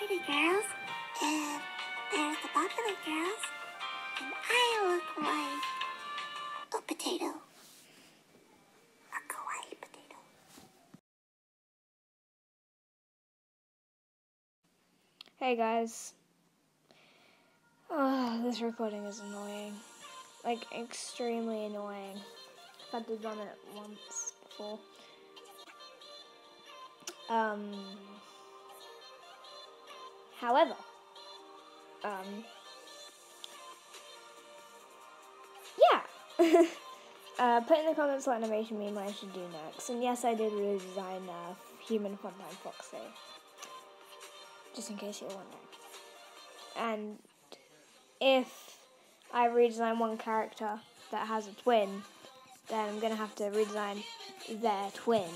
pretty girls, and there's the popular girls, and I look like a potato. A kawaii potato. Hey guys. Oh, this recording is annoying. Like, extremely annoying. I've had to done it once before. Um, however, um, yeah. uh, put in the comments what animation meme I should do next. And yes, I did redesign uh, Human Funtime Foxy. Just in case you're wondering. And if I redesign one character that has a twin, then I'm going to have to redesign their twin.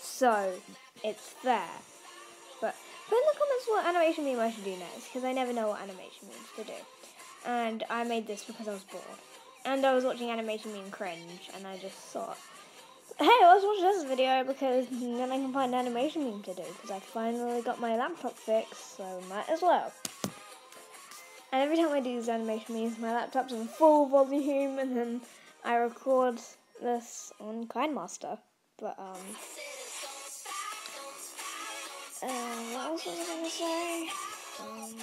So, it's fair. Put in the comments what animation meme I should do next, because I never know what animation memes to do. And I made this because I was bored. And I was watching animation meme cringe, and I just thought, hey, let's watch this video, because then I can find an animation meme to do, because I finally got my laptop fixed, so might as well. And every time I do these animation memes, my laptop's in full volume, and then I record this on KineMaster. But, um... Uh, what was I gonna say? Um...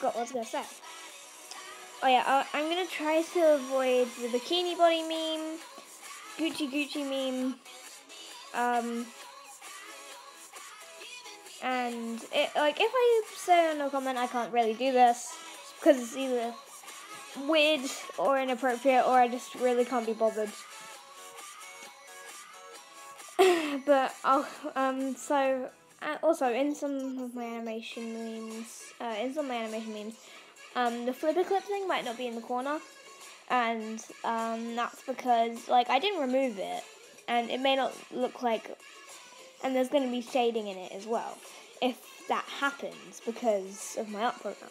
Got what I was gonna say. Oh yeah, I, I'm gonna try to avoid the bikini body meme, Gucci Gucci meme, um, and it, like if I say in a comment I can't really do this because it's either weird or inappropriate or I just really can't be bothered. but I'll um so uh, also in some of my animation memes, uh, in some of my animation memes, um the FlipaClip thing might not be in the corner, and um that's because like I didn't remove it, and it may not look like and there's going to be shading in it as well if that happens because of my art program.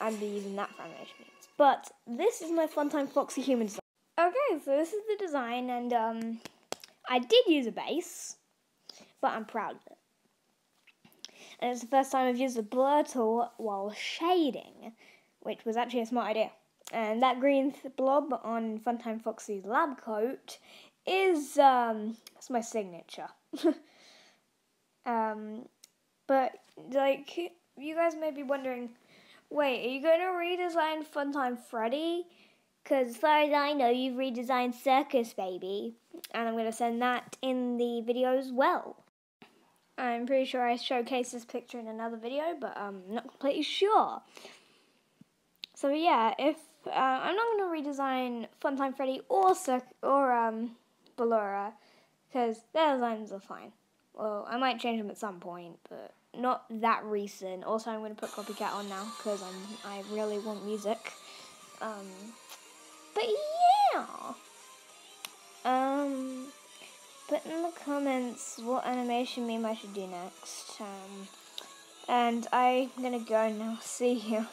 I'd be using that for animation means. But this is my Funtime Foxy human design. Okay, so this is the design, and um, I did use a base, but I'm proud of it. And it's the first time I've used a blur tool while shading, which was actually a smart idea. And that green blob on Funtime Foxy's lab coat is um, it's my signature. um, but like you guys may be wondering, wait, are you going to redesign Funtime Freddy? Because as far as I know, you've redesigned Circus Baby, and I'm going to send that in the video as well. I'm pretty sure I showcased this picture in another video, but I'm not completely sure. So yeah, if uh, I'm not going to redesign Funtime Freddy or Circ or um, Ballora, because their designs are fine. Well, I might change them at some point, but not that recent. Also, I'm going to put Copycat on now because I'm I really want music. Um, but yeah. Um, put in the comments what animation meme I should do next. Um, and I'm gonna go now. See you.